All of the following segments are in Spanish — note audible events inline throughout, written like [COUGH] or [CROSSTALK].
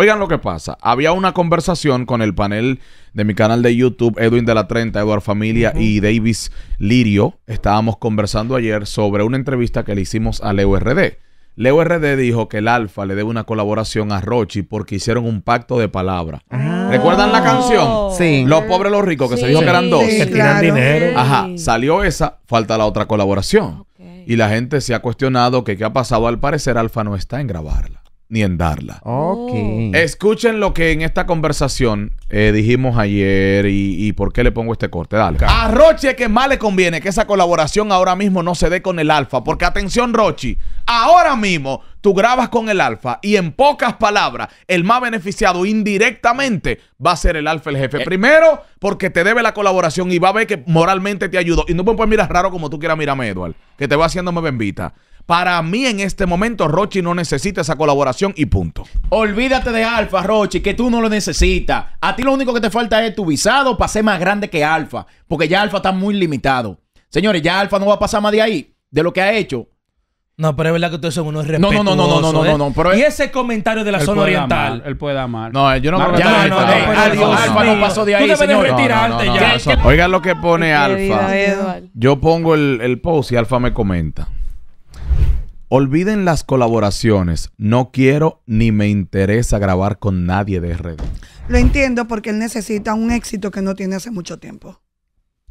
Oigan lo que pasa. Había una conversación con el panel de mi canal de YouTube, Edwin de la 30, Eduard Familia y Davis Lirio. Estábamos conversando ayer sobre una entrevista que le hicimos a Leo RD. Leo RD dijo que el Alfa le debe una colaboración a Rochi porque hicieron un pacto de palabra. ¿Recuerdan la canción? Sí. Los pobres, los ricos, que se dijo que eran dos. Que tiran claro. dinero. Ajá, salió esa, falta la otra colaboración. Y la gente se ha cuestionado que qué ha pasado. Al parecer, Alfa no está en grabarla, ni en darla. Ok. Escuchen lo que en esta conversación eh, dijimos ayer y, y por qué le pongo este corte. Dale. A Rochi es que más le conviene que esa colaboración ahora mismo no se dé con el Alfa. Porque atención, Rochi, ahora mismo tú grabas con el Alfa y en pocas palabras, el más beneficiado indirectamente va a ser el Alfa el jefe. Primero, porque te debe la colaboración y va a ver que moralmente te ayudó. Y no me puedes mirar raro como tú quieras mirarme, Edward, que te va haciéndome bembita. Para mí en este momento, Rochi no necesita esa colaboración y punto. Olvídate de Alfa, Rochi, que tú no lo necesitas. A ti lo único que te falta es tu visado para ser más grande que Alfa, porque ya Alfa está muy limitado. Señores, ya Alfa no va a pasar más de ahí, de lo que ha hecho. No, pero es verdad que ustedes son unos No, no, no, no, no, no, irrespetuosos, no, ¿eh? no, pero y es- ese comentario de la zona oriental. amar, él puede amar. No, yo no Más creo que está no, no, Alfa. no, no pasó de ahí, Tú debes de señores. retirarte No, no, no, ya. Oigan lo que pone Alfa. Yo pongo el, el post y Alfa me comenta. Olviden las colaboraciones. No quiero ni me interesa grabar con nadie de RD. Lo entiendo porque él necesita un éxito que no tiene hace mucho tiempo.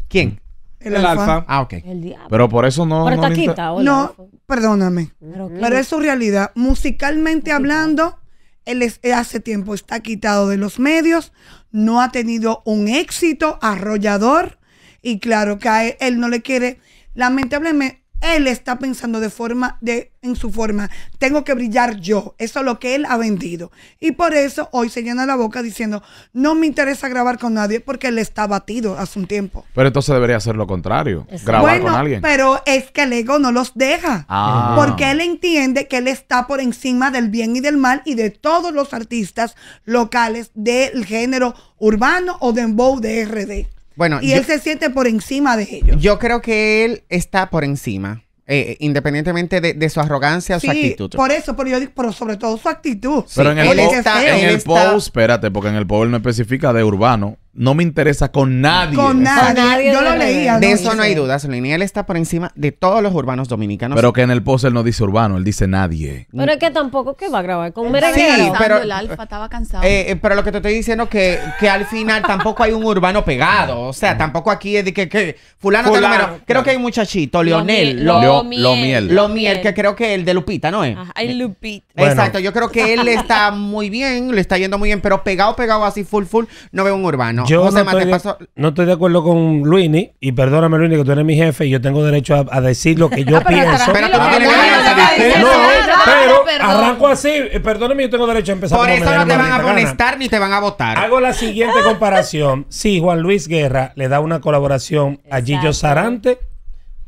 ¿Quién? El, El alfa. alfa. Ah, ok. El diablo. Pero por eso no. Pero no está quitado. No, perdóname. Pero, Pero es su realidad. Musicalmente hablando, él es- hace tiempo está quitado de los medios, no ha tenido un éxito arrollador y claro que a él, él no le quiere, lamentablemente, él está pensando de forma, de, en su forma, tengo que brillar yo. Eso es lo que él ha vendido. Y por eso hoy se llena la boca diciendo, no me interesa grabar con nadie porque él está batido hace un tiempo. Pero entonces debería ser lo contrario. Exacto. Grabar bueno, con alguien. pero es que el ego no los deja. Ah. Porque él entiende que él está por encima del bien y del mal y de todos los artistas locales del género urbano o dembow de RD. Bueno, y yo- él se siente por encima de ellos. Yo creo que él está por encima, eh, independientemente de, de su arrogancia o su Sí, actitud. por eso, pero yo digo, pero sobre todo su actitud. Pero en el, él post, está- en él el está- post, espérate, porque en el post él no especifica de urbano. No me interesa con nadie. Con nadie. nadie Yo de lo leía. de ¿no? eso no hay duda, Solini. Él está por encima de todos los urbanos dominicanos. Pero que en el post él no dice urbano, él dice nadie. Pero es que tampoco, ¿qué va a grabar? Con Sí, merenguero. pero- el alfa estaba cansado. Eh, eh, pero lo que te estoy diciendo es que, que al final tampoco hay un urbano pegado. O sea, tampoco aquí es de que, que fulano, Fulano, número. Creo claro. que hay un muchachito, Leonel, Lo- lo, Lo- lo miel. lo miel, que creo que el de Lupita, ¿no es? Ajá, Ay, Lupita. Bueno. Exacto, yo creo que él está muy bien, le está yendo muy bien, pero pegado, pegado así full, full, no veo un urbano. Yo José no, Mate, estoy de, paso- no estoy de acuerdo con Luini, y perdóname Luini que tú eres mi jefe y yo tengo derecho a, a decir lo que [LAUGHS] yo pienso. Pero tú no Ah, tienes pero arranco así. eh, Perdóname, yo tengo derecho a empezar Por eso no te van a amonestar ni te van a votar. Hago la siguiente comparación. Si Juan Luis Guerra le da una colaboración a Gillo. Sarante,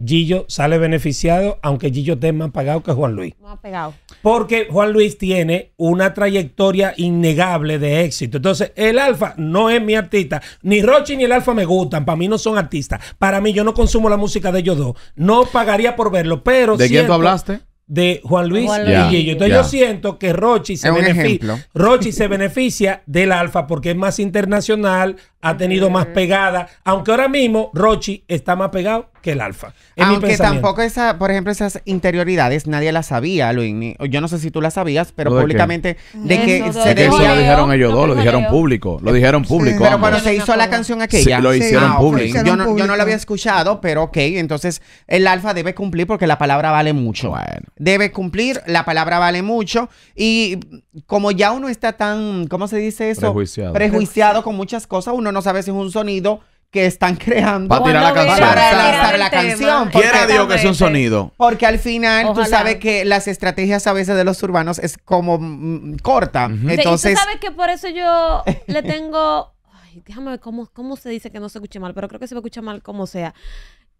Gillo sale beneficiado, aunque Gillo esté más pagado que Juan Luis. No ha pegado. Porque Juan Luis tiene una trayectoria innegable de éxito. Entonces, el Alfa no es mi artista. Ni Rochi ni el Alfa me gustan. Para mí no son artistas. Para mí, yo no consumo la música de ellos dos. No pagaría por verlo. Pero ¿De quién tú hablaste? de Juan Luis Juan y. Gillo. Entonces yo siento que Rochi se, Es un beneficia, ejemplo. Rochi se beneficia del Alfa porque es más internacional, ha tenido más pegada, aunque ahora mismo Rochi está más pegado que el Alfa. Aunque tampoco esa, por ejemplo, esas interioridades nadie las sabía, Luis. Yo no sé si tú las sabías, pero ¿Lo qué? públicamente de Eso, que de- se que de eso lo dijeron ellos dos, lo dijeron público. Lo dijeron público. Pero cuando se hizo la canción Sí, aquella. lo hicieron Ah, ok. público. Yo no, yo no lo había escuchado, pero ok. Entonces, el alfa debe cumplir porque la palabra vale mucho. Bueno. Debe cumplir, la palabra vale mucho. Y como ya uno está tan, ¿cómo se dice eso? Prejuiciado. Prejuiciado con muchas cosas, uno no sabe si es un sonido que están [LAUGHS] creando Para tirar la canción. para tirar lanzar la canción. Quiera porque- Dios que es un sonido. porque al final tú Ojalá. sabes que las estrategias a veces de los urbanos es como mm, corta. Sí, y Entonces, tú sabes que por eso yo [LAUGHS] le tengo. Ay, déjame ver cómo, cómo se dice que no se escuche mal, pero creo que se me escucha mal como sea.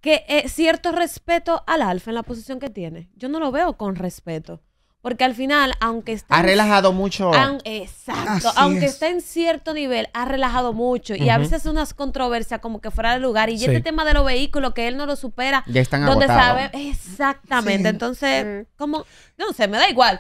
Que eh, cierto respeto al alfa en la posición que tiene. Yo no lo veo con respeto. Porque al final, aunque esté. ha en- relajado mucho. exacto. Así aunque es. esté en cierto nivel, ha relajado mucho. Y a veces unas controversias como que fuera de lugar. Y Sí. este tema de los vehículos, que él no lo supera. Ya están donde agotados. sabe. Exactamente. Sí. Entonces, como. No sé, me da igual.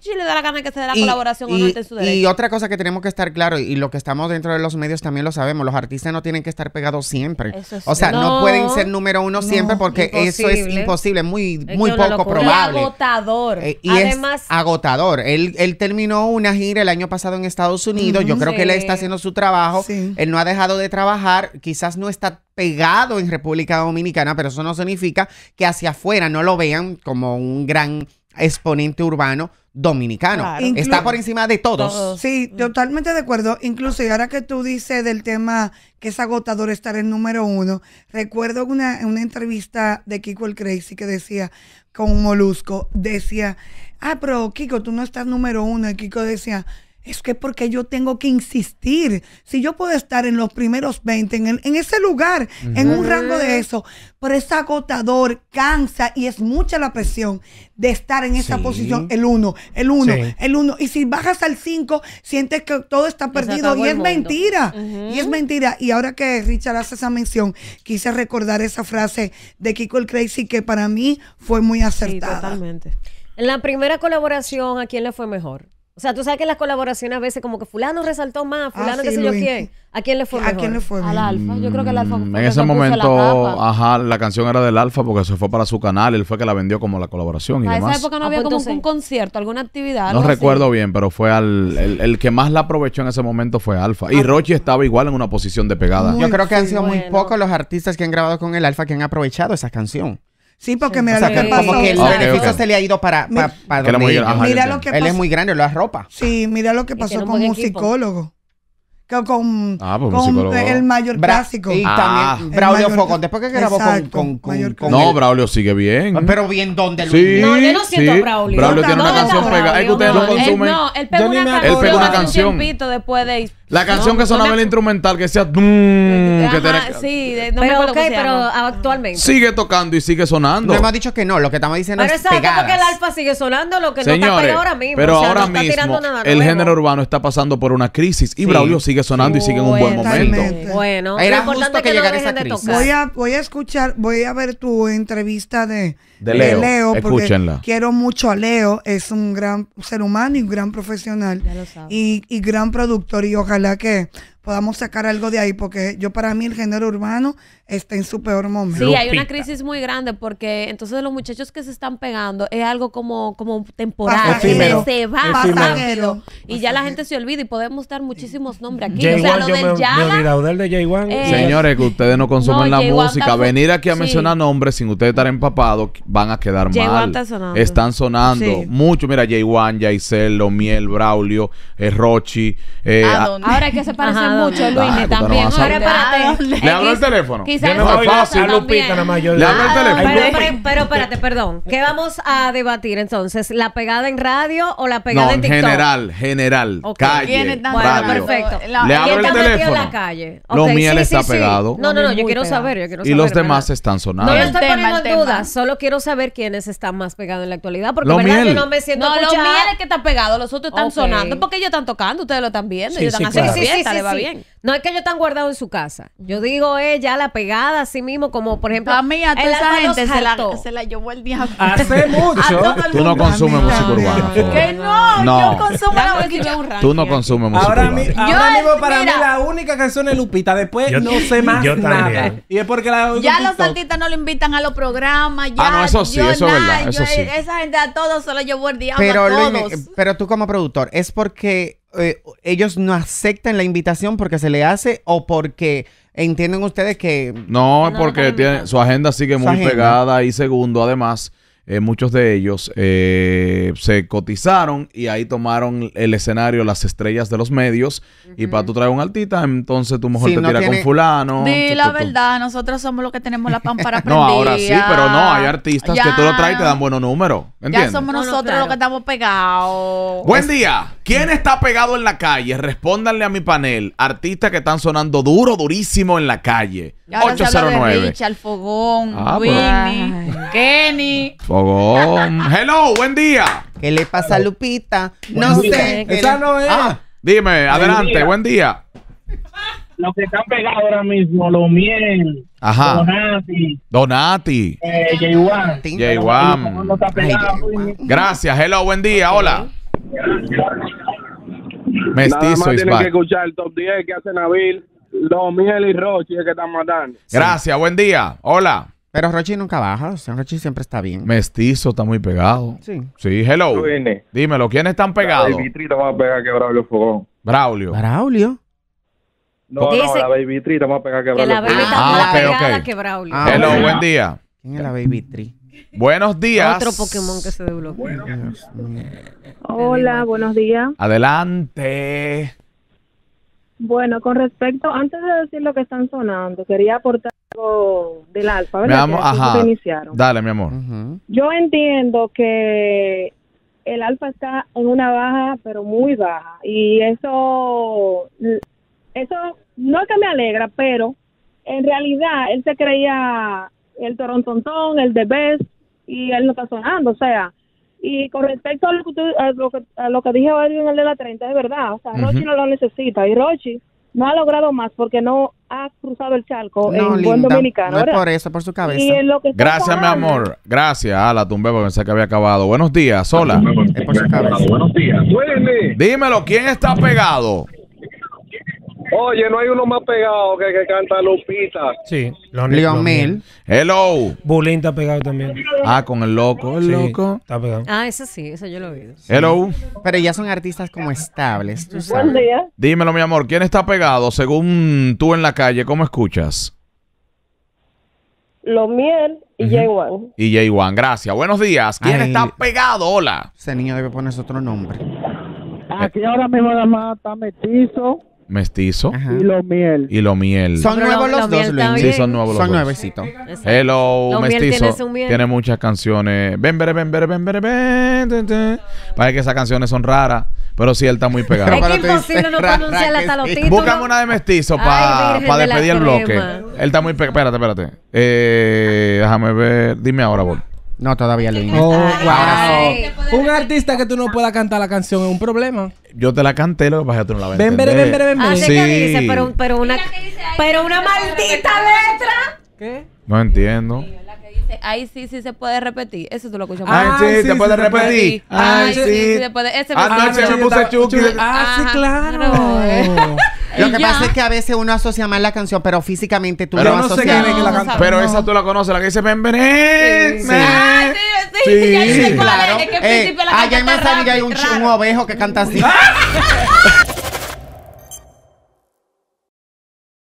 Si a le da la gana que se dé la Y- colaboración o no está en su y otra cosa que tenemos que estar claro, y lo que estamos dentro de los medios también lo sabemos, los artistas no tienen que estar pegados siempre. Eso es o sea, no, no. pueden ser número uno siempre porque eso es imposible. muy, Es muy poco locura. Y probable. agotador. Eh, y Además, es agotador. Él, él terminó una gira el año pasado en Estados Unidos. Yo creo que él está haciendo su trabajo. Sí. Él no ha dejado de trabajar. Quizás no está pegado en República Dominicana, pero eso no significa que hacia afuera no lo vean como un gran exponente urbano dominicano. Claro. Está Inclu- por encima de todos. Todos. Sí, totalmente de acuerdo. Incluso, y ahora que tú dices del tema que es agotador estar en número uno, recuerdo una, una entrevista de Kiko el Crazy que decía con Molusco, decía, ah, pero Kiko, tú no estás número uno. Y Kiko decía, es que porque yo tengo que insistir. Si yo puedo estar en los primeros 20, en, el- en ese lugar, en un rango de eso, pero es agotador, cansa y es mucha la presión de estar en esa Sí. posición, el uno, el uno, Sí. el uno. Y si bajas al 5, sientes que todo está perdido. Y es mundo. mentira. Y es mentira. Y ahora que Richard hace esa mención, quise recordar esa frase de Kiko el Crazy que para mí fue muy sí, acertada. totalmente. En la primera colaboración, ¿a quién le fue mejor? O sea, tú sabes que en las colaboraciones a veces como que fulano resaltó más, Ah, fulano sí, qué sé yo quién. ¿A quién le fue ¿A mejor? quién le fue Al alfa. Yo creo que el alfa fue Mm, En ese la momento, tapa. ajá, la canción era del Alfa porque se fue para su canal. Él fue que la vendió como la colaboración y A esa demás. época no Ah, había pues como entonces- un concierto, alguna actividad. No así. recuerdo bien, pero fue al, el, el que más la aprovechó en ese momento fue Alfa. Y Rochi estaba igual en una posición de pegada. Muy- Yo creo que han sido muy pocos los artistas que han grabado con el Alfa que han aprovechado esa canción. Sí, porque O mira sea, lo que que como pasó. que el beneficio se le ha ido para, para, para Que era donde muy- ellos. ajá, Mira yo lo que Él es muy grande, lo arropa. Sí, mira lo que pasó tiene un con buen con, Ah, pues con el mayor Bra- clásico. Y Ah. también Braulio Fogón. Después que grabó con, Exacto, con, con, mayor con No, Braulio sigue bien. Pero bien, ¿dónde Sí, No, yo no siento sí. a Braulio. Braulio tiene una No, canción pegada. Es que ustedes no consumen. no, él pegó una. Él pegó una canción. tiempito después de. La canción No, que sonaba no el me- instrumental que decía. Que tiene- sí, de- no me pero pero actualmente. Sigue tocando y sigue sonando. No hemos dicho que no, lo que estamos diciendo Pero es exacto, pegadas. porque el alfa sigue sonando, lo que no está Señores, pegado ahora mismo. pero o sea, ahora mismo el género urbano está pasando por una crisis y Sí. Braulio sigue sonando y sigue en un buen momento. Bueno, Era importante que que no llegara dejen esa de crisis. tocar. Voy a, voy a escuchar, voy a ver tu entrevista de, De Leo. porque Escúchenla. quiero mucho a Leo, es un gran ser humano y un gran profesional Ya lo sabes. y, y gran productor y ojalá que podamos sacar algo de ahí porque yo para mí el género urbano está en su peor momento. Sí, hay una crisis muy grande porque entonces los muchachos que se están pegando es algo como, como temporal, Pasajero. se, se va rápido y ya la gente se olvida y podemos dar muchísimos nombres aquí. J1, o sea, lo yo del me, me Yaga, olvidado del de J1. Eh, Señores, que ustedes no consumen No, la J1 música, venir aquí a sí. mencionar nombres sin ustedes estar empapados, van a quedar J1 mal. está sonando. Están sonando Sí. mucho. Mira, J1, Jaisel, Lomiel, Braulio, eh, Rochi. eh, ¿A a- dónde? [LAUGHS] Ahora es que se parecen Ajá, mucho. Luis, también. Ahora, espérate. ¿Le hablo el teléfono? Quizás no es fácil. a Lupita también. nada más yo Le hablo el teléfono. Pero, pero- pero, pero espérate, perdón. ¿Qué vamos a debatir entonces? ¿La pegada en radio o la pegada no, en TikTok? general, general, calle, ¿Quiénes están Bueno, radio. perfecto. La- Le abro ¿Quién el está metido en teléfono. la calle? Lo mío sí, está pegado. No, no, no, yo quiero saber, yo quiero Y los demás están sonando. No, yo El estoy poniendo en duda. Solo quiero saber quiénes están más pegados en la actualidad. Porque, Lo ¿verdad? Yo no me siento No, los mieles que están pegados, los otros están sonando porque ellos están tocando, ustedes lo están viendo, Sí, ellos sí, están haciendo fiesta, va bien. No es que ellos están guardados en su casa. Yo digo, eh, ya la pegada así mismo, como por ejemplo. A mí, a toda esa gente se la, se la llevó el diablo. [LAUGHS] Hace [LAUGHS] mucho. Tú no consumes música urbana. Que no, No. yo consumo la ranking Tú no consumes música Ahora, mi- urbana. ahora Yo, mismo para mira. mí la única canción es Lupita. Después Yo- no sé más yo nada. Y es porque la Ya los artistas no lo invitan a los programas. Ya, Ah, no, eso sí, yo eso es verdad, eso yo- sí. Esa gente a todos se lo llevó el diablo. Pero, a Luis, todos. me- pero tú como productor, ¿es porque eh, ellos no aceptan la invitación porque se le hace o porque entienden ustedes que... No, No, porque tiene, su agenda sigue Su muy agenda. pegada y segundo, además, eh, muchos de ellos eh, se cotizaron y ahí tomaron el escenario las estrellas de los medios y para tú traer un artista, entonces tú mejor Sí, te no tiras tiene- con fulano. Di tú- la tú- tú- verdad, nosotros somos los que tenemos la pámpara [LAUGHS] No, prendida. ahora sí, pero no, hay artistas que tú lo traes y te dan buenos números, Ya somos No, no, nosotros claro. los que estamos pegados. Buen día. ¿Quién está pegado en la calle? Respóndanle a mi panel. Artistas que están sonando duro, durísimo en la calle. Y ahora se habla de 809. Richard, Fogón, Ah, pero- Winnie, Kenny. Fogón. Hello, buen día. ¿Qué le pasa a Lupita? No día. sé. ¿qué Esa no es. Ah, Dime, adelante, día. buen día. Los que están pegados ahora mismo, los miel, Ajá. Donati, Donati. eh, J1. J. Wham. No está pegado. Gracias. Hello, buen día. Hola. Nada Mestizo más is tienen que back. escuchar el top 10 que hace Nabil. Los Miel y Rochi es que están matando. Gracias, buen día. Hola. Pero Rochi nunca baja, o sea, Rochi siempre está bien. Mestizo está muy pegado. Sí. Sí, hello. Dímelo, ¿quiénes están pegados? La Baby Tree te va a pegar que Braulio Fogón. Braulio. Braulio. No, Dice no, la Baby Tree te va a pegar que Que Braulio la baby Fogón. está Ah, más ok, pegada que Braulio. Ah, Hello, bueno. buen día. ¿Quién es la Baby Tree? Buenos días. Otro Pokémon que se desbloqueó. Mío. Hola, buenos días. Adelante. Bueno, con respecto, antes de decir lo que están sonando, quería aportar algo del alfa, Mi ¿verdad? amor, Que ajá. se iniciaron. Dale, mi amor. Yo entiendo que el alfa está en una baja, pero muy baja, y eso, eso no es que me alegra, pero en realidad él se creía el Torontontón, el de Best, y él no está sonando, o sea, y con respecto a lo que, tú- a lo que, a lo que dije hoy en el de la 30, es verdad, o sea, Rochi no lo necesita, y Rochi no ha logrado más porque no ha cruzado el charco No, en buen linda. dominicano, No es ¿verdad? por eso, por su Y cabeza. en lo que está Gracias, mi amor. Gracias. Ah, la tumbé porque pensé que había acabado. Buenos días. Hola. Es por su cabeza. Buenos días. Dímelo, ¿quién está pegado? Oye, no hay uno más pegado que que canta Lupita. Sí. Leonel. Hello. Bulín está pegado también. Ah, con el loco. El Sí, loco. Está pegado. Ah, ese sí, eso yo lo he oído. Hello. Pero ya son artistas como estables, tú Buen sabes. día. Dímelo, mi amor. ¿Quién está pegado según tú en la calle? ¿Cómo escuchas? Los Miel y J1. Y J1. Gracias. Buenos días. ¿Quién Ay. está pegado? Hola. Ese niño debe ponerse otro nombre. Aquí ahora mismo nada más está mestizo mestizo. Y lo miel. Y lo miel. Son nuevos los lo dos. Sí, son nuevos los Son nuevecitos. Hello, mestizo. Tiene muchas canciones. Ven, bere, ven, bere, ven, bere, ven. Parece que esas canciones son raras, pero sí, él está muy pegado. Es que imposible no pronunciar Búscame una de mestizo Ay, para despedir el bloque. Él está muy pegado. Espérate, espérate. Eh, déjame ver. Dime ahora, Bol. No, todavía Luis. Oh, wow. Un artista que tú no puedas cantar la canción es un problema. Yo te la canté, lo que pasa es que tú no la vas a Ven, ven, ven, ven, ven, Ah, Sí. que dice, pero, pero una, pero una maldita letra. ¿Qué? No entiendo. Ay, sí, sí se puede repetir. Eso tú lo escuchas. Ay, Ah, sí, sí, se puede. repetir. Ay, Ay, sí, sí. se puede. Ese Anoche me puse chuki. Ah, sí, claro. [LAUGHS] Lo que ya. pasa es que a veces uno asocia mal la canción, pero físicamente tú Pero no no sé asocias. que la No, canta. sabe. Pero No. esa tú la conoces, la que dice ven, Sí. Ay, sí, sí, Sí. ya. Claro. Es que al Eh, principio la allá en canta Manzanilla hay un, un ovejo que canta así. [LAUGHS]